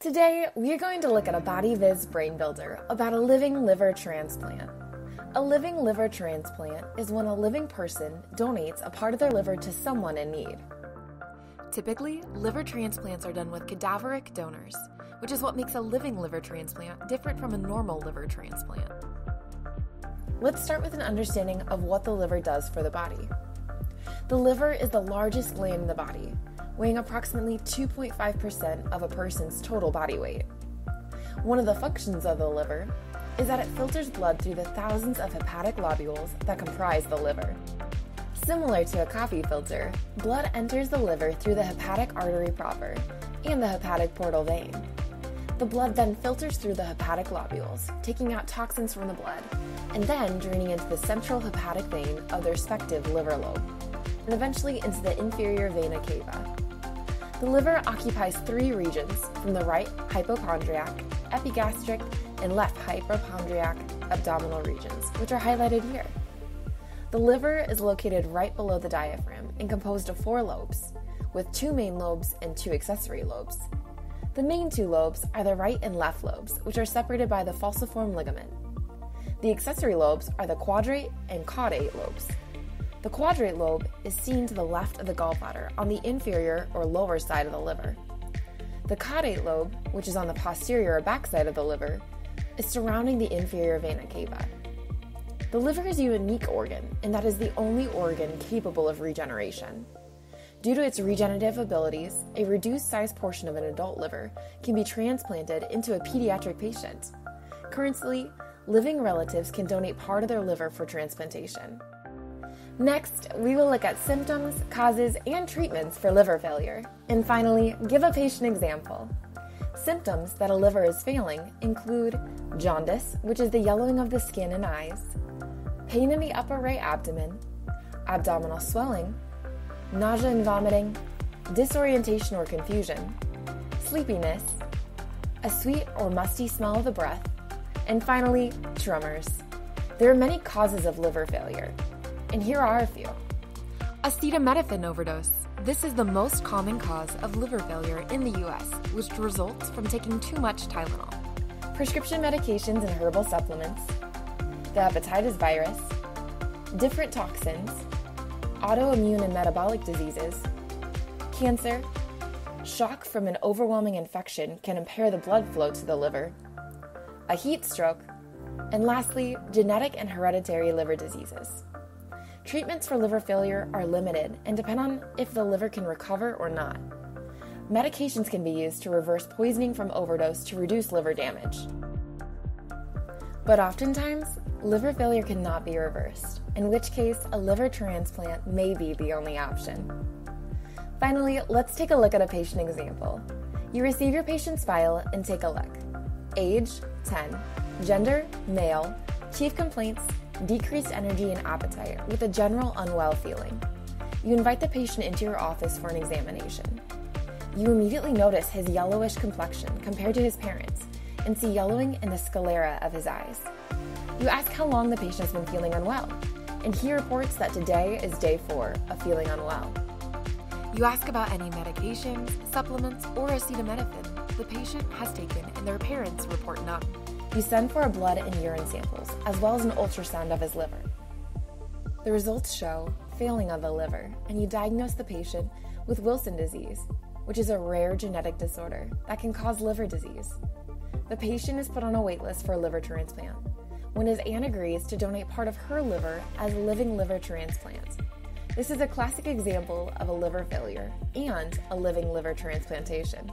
Today, we are going to look at a BodyViz brain builder about a living liver transplant. A living liver transplant is when a living person donates a part of their liver to someone in need. Typically, liver transplants are done with cadaveric donors, which is what makes a living liver transplant different from a normal liver transplant. Let's start with an understanding of what the liver does for the body. The liver is the largest gland in the body, weighing approximately 2.5% of a person's total body weight. One of the functions of the liver is that it filters blood through the thousands of hepatic lobules that comprise the liver. Similar to a coffee filter, blood enters the liver through the hepatic artery proper and the hepatic portal vein. The blood then filters through the hepatic lobules, taking out toxins from the blood, and then draining into the central hepatic vein of the respective liver lobe, and eventually into the inferior vena cava. The liver occupies three regions from the right hypochondriac, epigastric, and left hypochondriac abdominal regions, which are highlighted here. The liver is located right below the diaphragm and composed of four lobes, with two main lobes and two accessory lobes. The main two lobes are the right and left lobes, which are separated by the falciform ligament. The accessory lobes are the quadrate and caudate lobes, the quadrate lobe is seen to the left of the gallbladder on the inferior or lower side of the liver. The caudate lobe, which is on the posterior or back side of the liver, is surrounding the inferior vena cava. The liver is a unique organ, and that is the only organ capable of regeneration. Due to its regenerative abilities, a reduced size portion of an adult liver can be transplanted into a pediatric patient. Currently, living relatives can donate part of their liver for transplantation. Next, we will look at symptoms, causes, and treatments for liver failure. And finally, give a patient example. Symptoms that a liver is failing include jaundice, which is the yellowing of the skin and eyes, pain in the upper right abdomen, abdominal swelling, nausea and vomiting, disorientation or confusion, sleepiness, a sweet or musty smell of the breath, and finally, tremors. There are many causes of liver failure, and here are a few. Acetaminophen overdose. This is the most common cause of liver failure in the US, which results from taking too much Tylenol. Prescription medications and herbal supplements, the hepatitis virus, different toxins, autoimmune and metabolic diseases, cancer, shock from an overwhelming infection can impair the blood flow to the liver, a heat stroke, and lastly, genetic and hereditary liver diseases. Treatments for liver failure are limited and depend on if the liver can recover or not. Medications can be used to reverse poisoning from overdose to reduce liver damage. But oftentimes, liver failure cannot be reversed, in which case, a liver transplant may be the only option. Finally, let's take a look at a patient example. You receive your patient's file and take a look. Age 10, gender male, chief complaints decreased energy and appetite, with a general unwell feeling. You invite the patient into your office for an examination. You immediately notice his yellowish complexion compared to his parents and see yellowing in the sclera of his eyes. You ask how long the patient has been feeling unwell, and he reports that today is day four of feeling unwell. You ask about any medications, supplements, or acetaminophen the patient has taken, and their parents report none. You send for a blood and urine samples, as well as an ultrasound of his liver. The results show failing of the liver, and you diagnose the patient with Wilson disease, which is a rare genetic disorder that can cause liver disease. The patient is put on a waitlist for a liver transplant when his aunt agrees to donate part of her liver as a living liver transplant. This is a classic example of a liver failure and a living liver transplantation.